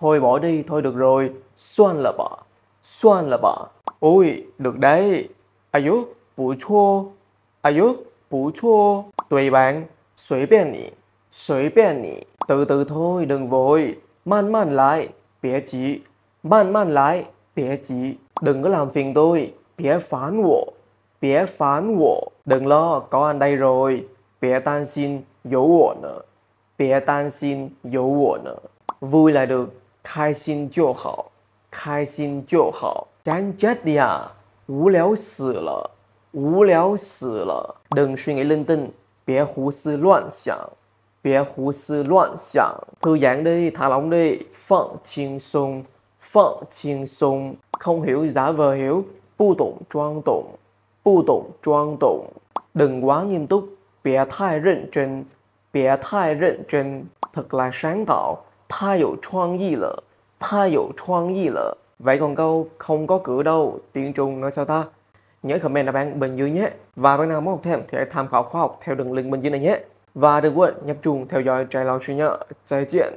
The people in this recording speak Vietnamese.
Thôi bỏ đi, thôi được rồi. Xoan là bỏ. Xoan là bỏ. Ôi, được đấy. Ai yu, bù chua. Ai yu, bù chua. Tùy bạn, suy biên nhỉ. Suy biên nhỉ. Từ từ thôi, đừng vội. Man man lại, bế chí. Man man lại, bế chí. Đừng có làm phiền tôi. Bế phán wǒ. Bế phán wǒ. Đừng lo, có anh đây rồi. Bế tan xin, dấu wǒ nữa. Bế tan xin, dấu wǒ nữa. Vui là được, 开心就好开心就好。感觉的呀无聊死了无聊死了。冷水冷灯别胡思乱想别胡思乱想。突然的他老的放轻松放轻松。空喉绕个油不懂装懂不懂装懂。冷完你都别太认真别太认真。他来删稿太有创意了太有创意了 vậy còn câu không có cửa đâu tiếng Trung nói sao ta nhớ comment đáp án bên dưới nhé và bạn nào muốn học thêm thì hãy tham khảo khóa học theo đường link bên dưới này nhé và đừng quên nhập trùng theo dõi trái lao nhé. 再见